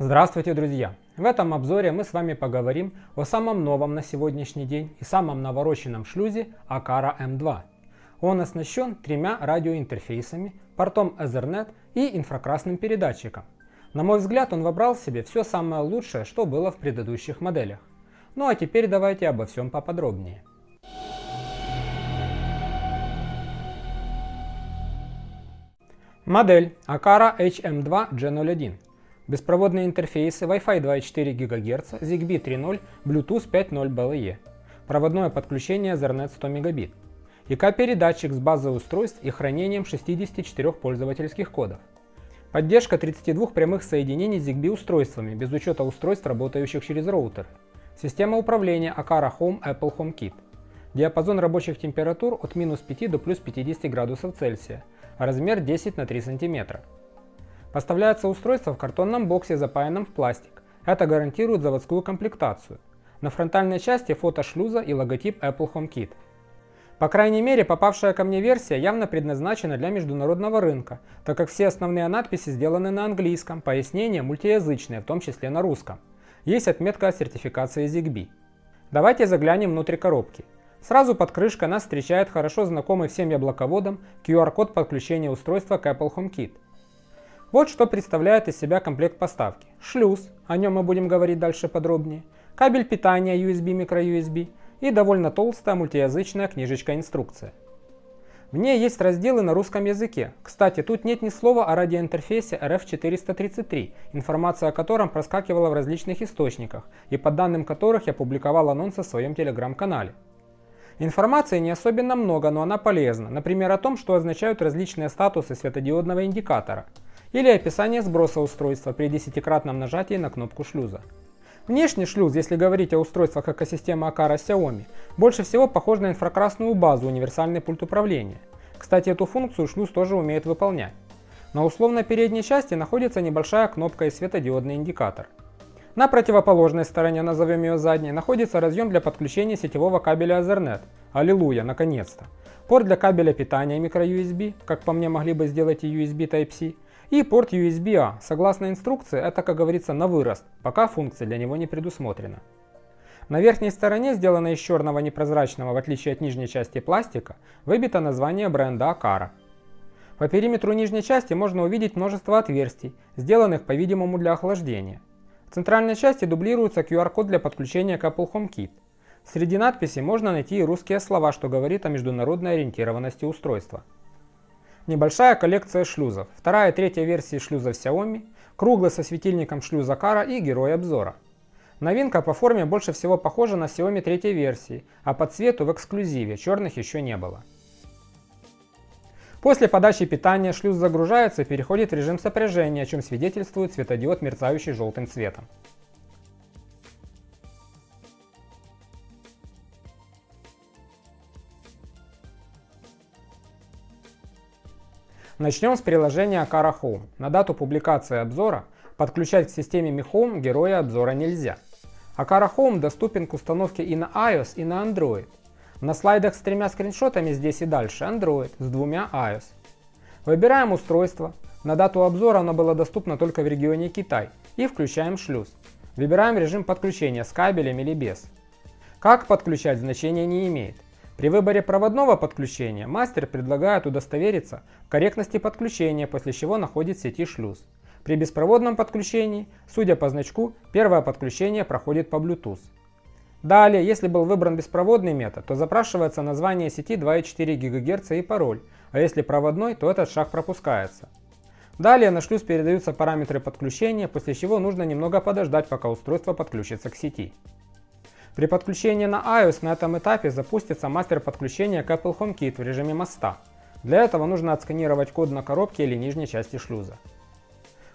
Здравствуйте, друзья! В этом обзоре мы с вами поговорим о самом новом на сегодняшний день и самом навороченном шлюзе Акара М2. Он оснащен тремя радиоинтерфейсами, портом Ethernet и инфракрасным передатчиком. На мой взгляд, он вобрал в себе все самое лучшее, что было в предыдущих моделях. Ну а теперь давайте обо всем поподробнее. Модель Akara HM2 Gen01. Беспроводные интерфейсы Wi-Fi 2,4 ГГц, ZigBee 3.0, Bluetooth 5.0 BLE. Проводное подключение Ethernet 100 Мбит. ИК-передатчик с базой устройств и хранением 64 пользовательских кодов. Поддержка 32 прямых соединений с ZigBee устройствами, без учета устройств, работающих через роутер. Система управления Akara Home Apple HomeKit. Диапазон рабочих температур от минус 5 до плюс 50 градусов Цельсия размер 10 на 3 см. Поставляется устройство в картонном боксе, запаянном в пластик. Это гарантирует заводскую комплектацию. На фронтальной части фото шлюза и логотип Apple HomeKit. По крайней мере, попавшая ко мне версия явно предназначена для международного рынка, так как все основные надписи сделаны на английском, пояснения мультиязычные, в том числе на русском. Есть отметка о сертификации ZigBee. Давайте заглянем внутрь коробки. Сразу под крышкой нас встречает хорошо знакомый всем яблоководам QR-код подключения устройства к Apple HomeKit. Вот что представляет из себя комплект поставки. Шлюз, о нем мы будем говорить дальше подробнее, кабель питания USB, microUSB и довольно толстая мультиязычная книжечка-инструкция. В ней есть разделы на русском языке. Кстати, тут нет ни слова о радиоинтерфейсе RF433, информация о котором проскакивала в различных источниках и по данным которых я публиковал анонсы в своем телеграм-канале. Информации не особенно много, но она полезна, например о том, что означают различные статусы светодиодного индикатора, или описание сброса устройства при десятикратном нажатии на кнопку шлюза. Внешний шлюз, если говорить о устройствах экосистемы Акара Xiaomi, больше всего похож на инфракрасную базу универсальный пульт управления. Кстати, эту функцию шлюз тоже умеет выполнять. На условно передней части находится небольшая кнопка и светодиодный индикатор. На противоположной стороне, назовем ее задней, находится разъем для подключения сетевого кабеля Ethernet. Аллилуйя, наконец-то. Порт для кабеля питания microUSB, как по мне могли бы сделать и USB Type-C. И порт USB-A. Согласно инструкции, это, как говорится, на вырост, пока функция для него не предусмотрена. На верхней стороне, сделанной из черного непрозрачного, в отличие от нижней части пластика, выбито название бренда Akara. По периметру нижней части можно увидеть множество отверстий, сделанных, по-видимому, для охлаждения. В центральной части дублируется QR-код для подключения к Apple HomeKit. Среди надписей можно найти и русские слова, что говорит о международной ориентированности устройства. Небольшая коллекция шлюзов, вторая и третья версии шлюзов Xiaomi, круглый со светильником шлюза Кара и герой обзора. Новинка по форме больше всего похожа на Xiaomi третьей версии, а по цвету в эксклюзиве, черных еще не было. После подачи питания шлюз загружается и переходит в режим сопряжения, о чем свидетельствует светодиод, мерцающий желтым цветом. Начнем с приложения Akara Home. На дату публикации обзора подключать к системе Mi Home героя обзора нельзя. Akara Home доступен к установке и на iOS, и на Android. На слайдах с тремя скриншотами здесь и дальше Android с двумя iOS. Выбираем устройство. На дату обзора оно было доступно только в регионе Китай. И включаем шлюз. Выбираем режим подключения с кабелем или без. Как подключать значения не имеет. При выборе проводного подключения мастер предлагает удостовериться в корректности подключения, после чего находит в сети шлюз. При беспроводном подключении, судя по значку, первое подключение проходит по Bluetooth. Далее, если был выбран беспроводный метод, то запрашивается название сети 2,4 ГГц и пароль, а если проводной, то этот шаг пропускается. Далее на шлюз передаются параметры подключения, после чего нужно немного подождать, пока устройство подключится к сети. При подключении на iOS на этом этапе запустится мастер подключения к Apple HomeKit в режиме моста. Для этого нужно отсканировать код на коробке или нижней части шлюза.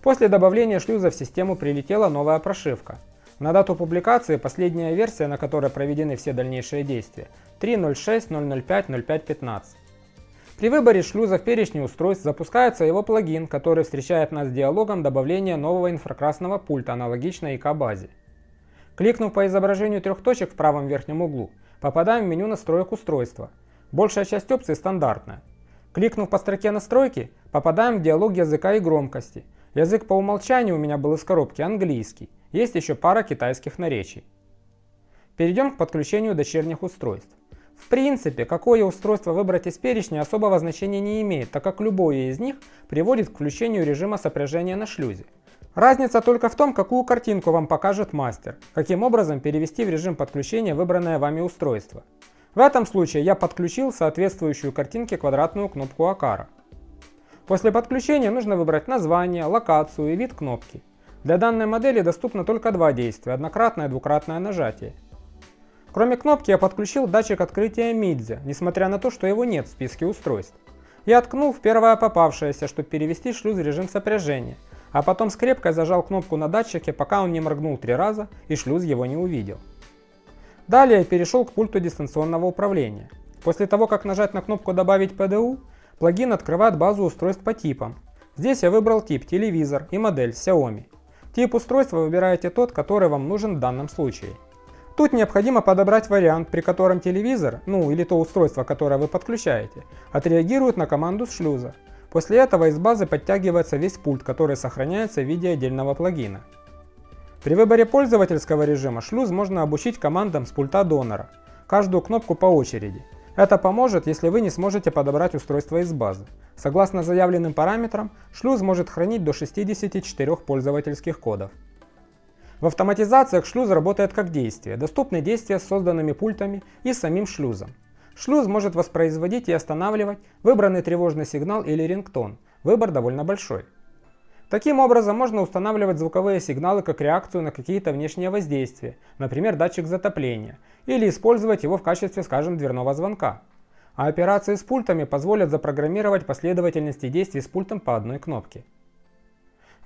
После добавления шлюза в систему прилетела новая прошивка – на дату публикации последняя версия, на которой проведены все дальнейшие действия, 3.06.005.05.15. При выборе шлюза в перечне устройств запускается его плагин, который встречает нас диалогом добавления нового инфракрасного пульта, аналогично ИК-базе. Кликнув по изображению трех точек в правом верхнем углу, попадаем в меню настроек устройства. Большая часть опций стандартная. Кликнув по строке настройки, попадаем в диалог языка и громкости – Язык по умолчанию у меня был из коробки английский, есть еще пара китайских наречий. Перейдем к подключению дочерних устройств. В принципе, какое устройство выбрать из перечня особого значения не имеет, так как любое из них приводит к включению режима сопряжения на шлюзе. Разница только в том, какую картинку вам покажет мастер, каким образом перевести в режим подключения выбранное вами устройство. В этом случае я подключил соответствующую картинке квадратную кнопку Акара. После подключения нужно выбрать название, локацию и вид кнопки. Для данной модели доступно только два действия, однократное и двукратное нажатие. Кроме кнопки я подключил датчик открытия Midze, несмотря на то, что его нет в списке устройств. Я ткнул в первое попавшееся, чтобы перевести шлюз в режим сопряжения, а потом скрепкой зажал кнопку на датчике, пока он не моргнул три раза и шлюз его не увидел. Далее перешел к пульту дистанционного управления. После того, как нажать на кнопку «Добавить PDU», плагин открывает базу устройств по типам. Здесь я выбрал тип телевизор и модель Xiaomi. Тип устройства выбираете тот, который вам нужен в данном случае. Тут необходимо подобрать вариант, при котором телевизор, ну или то устройство, которое вы подключаете, отреагирует на команду с шлюза. После этого из базы подтягивается весь пульт, который сохраняется в виде отдельного плагина. При выборе пользовательского режима шлюз можно обучить командам с пульта донора, каждую кнопку по очереди. Это поможет, если вы не сможете подобрать устройство из базы. Согласно заявленным параметрам, шлюз может хранить до 64 пользовательских кодов. В автоматизациях шлюз работает как действие, доступны действия с созданными пультами и самим шлюзом. Шлюз может воспроизводить и останавливать выбранный тревожный сигнал или рингтон, выбор довольно большой. Таким образом можно устанавливать звуковые сигналы как реакцию на какие-то внешние воздействия, например датчик затопления, или использовать его в качестве, скажем, дверного звонка. А операции с пультами позволят запрограммировать последовательности действий с пультом по одной кнопке.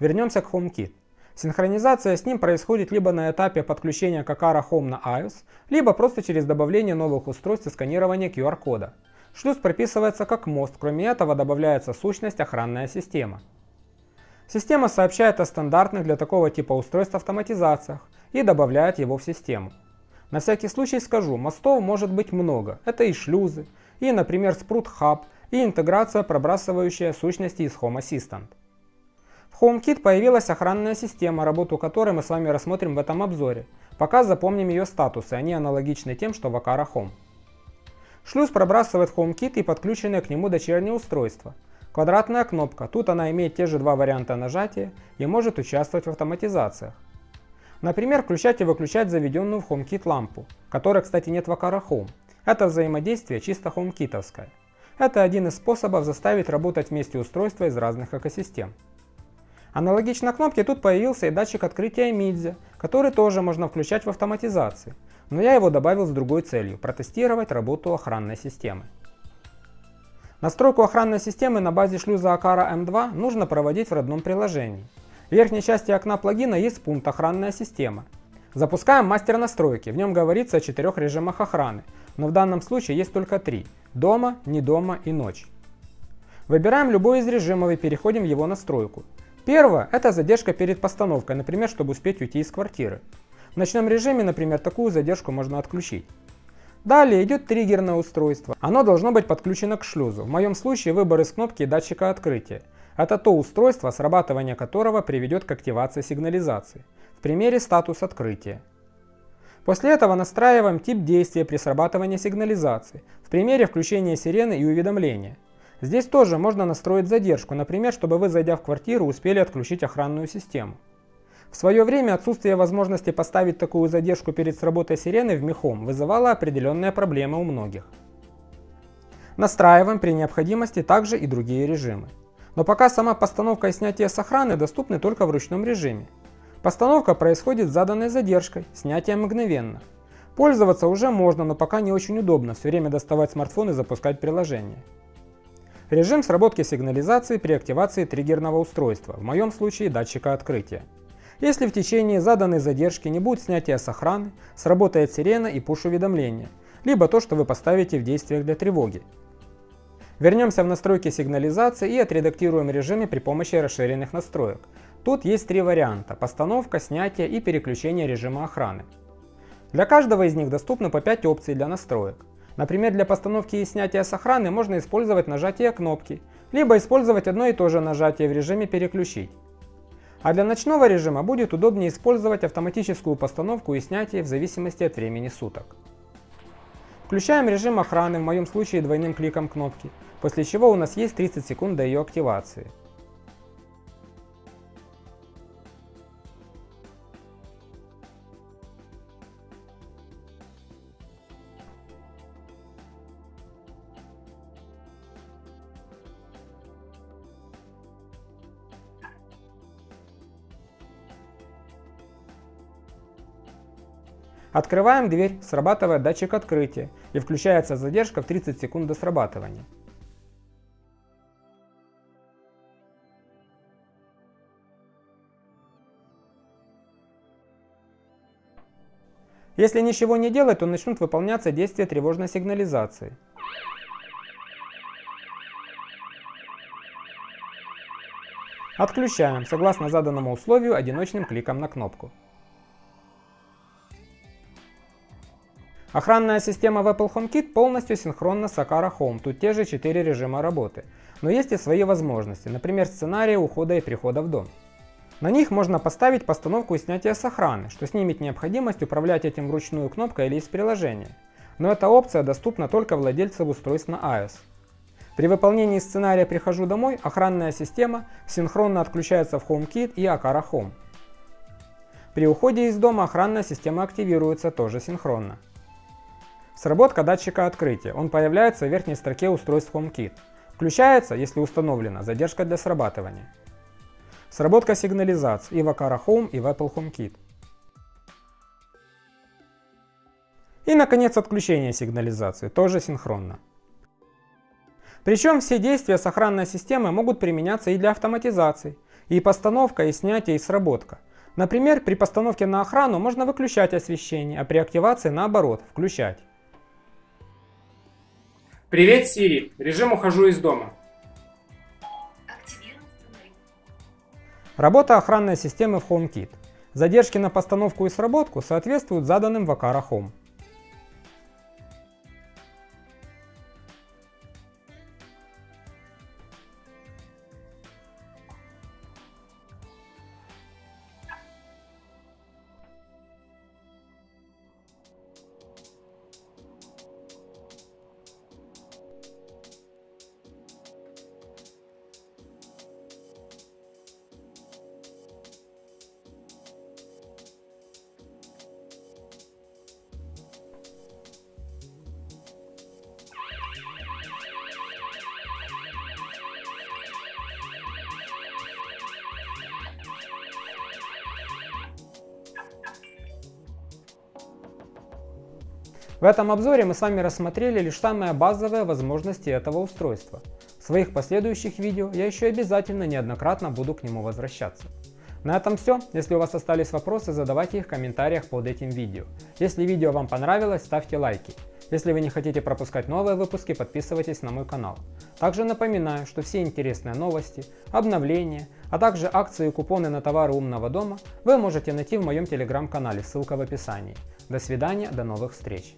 Вернемся к HomeKit. Синхронизация с ним происходит либо на этапе подключения Kakara Home на iOS, либо просто через добавление новых устройств и сканирование QR-кода. Шлюз прописывается как мост, кроме этого добавляется сущность охранная система. Система сообщает о стандартных для такого типа устройств автоматизациях и добавляет его в систему. На всякий случай скажу, мостов может быть много. Это и шлюзы, и, например, Sprout Hub, и интеграция, пробрасывающая сущности из Home Assistant. HomeKit появилась охранная система, работу которой мы с вами рассмотрим в этом обзоре. Пока запомним ее статусы, они аналогичны тем, что в Akara Home. Шлюз пробрасывает HomeKit и подключенное к нему дочернее устройство. Квадратная кнопка, тут она имеет те же два варианта нажатия и может участвовать в автоматизациях. Например, включать и выключать заведенную в HomeKit лампу, которой, кстати, нет в Akara Home. Это взаимодействие чисто HomeKitовское. Это один из способов заставить работать вместе устройства из разных экосистем. Аналогично кнопке тут появился и датчик открытия Midze, который тоже можно включать в автоматизации, но я его добавил с другой целью – протестировать работу охранной системы. Настройку охранной системы на базе шлюза Akara M2 нужно проводить в родном приложении. В верхней части окна плагина есть пункт «Охранная система». Запускаем мастер настройки, в нем говорится о четырех режимах охраны, но в данном случае есть только три – дома, не дома и ночь. Выбираем любой из режимов и переходим в его настройку. Первое – это задержка перед постановкой, например, чтобы успеть уйти из квартиры. В ночном режиме, например, такую задержку можно отключить. Далее идет триггерное устройство. Оно должно быть подключено к шлюзу. В моем случае выбор из кнопки датчика открытия. Это то устройство, срабатывание которого приведет к активации сигнализации. В примере статус открытия. После этого настраиваем тип действия при срабатывании сигнализации. В примере включения сирены и уведомления. Здесь тоже можно настроить задержку, например, чтобы вы, зайдя в квартиру, успели отключить охранную систему. В свое время отсутствие возможности поставить такую задержку перед сработой сирены в Мехом вызывало определенные проблемы у многих. Настраиваем при необходимости также и другие режимы. Но пока сама постановка и снятие с охраны доступны только в ручном режиме. Постановка происходит с заданной задержкой, снятие мгновенно. Пользоваться уже можно, но пока не очень удобно все время доставать смартфон и запускать приложение. Режим сработки сигнализации при активации триггерного устройства, в моем случае датчика открытия. Если в течение заданной задержки не будет снятия с охраны, сработает сирена и пуш-уведомление, либо то, что вы поставите в действиях для тревоги. Вернемся в настройки сигнализации и отредактируем режимы при помощи расширенных настроек. Тут есть три варианта – постановка, снятие и переключение режима охраны. Для каждого из них доступно по 5 опций для настроек. Например, для постановки и снятия с охраны можно использовать нажатие кнопки, либо использовать одно и то же нажатие в режиме «Переключить». А для ночного режима будет удобнее использовать автоматическую постановку и снятие в зависимости от времени суток. Включаем режим охраны, в моем случае двойным кликом кнопки, после чего у нас есть 30 секунд до ее активации. Открываем дверь, срабатывает датчик открытия и включается задержка в 30 секунд до срабатывания. Если ничего не делать, то начнут выполняться действия тревожной сигнализации. Отключаем, согласно заданному условию, одиночным кликом на кнопку. Охранная система в Apple HomeKit полностью синхронна с Akara Home, тут те же 4 режима работы. Но есть и свои возможности, например сценарии ухода и прихода в дом. На них можно поставить постановку и снятие с охраны, что снимет необходимость управлять этим вручную кнопкой или из приложения. Но эта опция доступна только владельцам устройств на iOS. При выполнении сценария «Прихожу домой» охранная система синхронно отключается в HomeKit и Akara Home. При уходе из дома охранная система активируется тоже синхронно. Сработка датчика открытия. Он появляется в верхней строке устройств HomeKit. Включается, если установлена задержка для срабатывания. Сработка сигнализации и в Akara Home, и в Apple HomeKit. И, наконец, отключение сигнализации, тоже синхронно. Причем все действия с охранной системы могут применяться и для автоматизации, и постановка, и снятие, и сработка. Например, при постановке на охрану можно выключать освещение, а при активации наоборот, включать. Привет, Сири. Режим ухожу из дома. Работа охранной системы в HomeKit. Задержки на постановку и сработку соответствуют заданным в Akara Home. В этом обзоре мы с вами рассмотрели лишь самые базовые возможности этого устройства. В своих последующих видео я еще обязательно неоднократно буду к нему возвращаться. На этом все. Если у вас остались вопросы, задавайте их в комментариях под этим видео. Если видео вам понравилось, ставьте лайки. Если вы не хотите пропускать новые выпуски, подписывайтесь на мой канал. Также напоминаю, что все интересные новости, обновления, а также акции и купоны на товары умного дома вы можете найти в моем телеграм-канале, ссылка в описании. До свидания, до новых встреч!